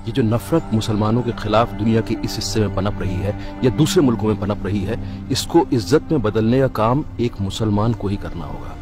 ये जो नफरत मुसलमानों के खिलाफ दुनिया के इस हिस्से में पनप रही है या दूसरे मुल्कों में पनप रही है, इसको इज़्ज़त में बदलने का काम एक मुसलमान को ही करना होगा।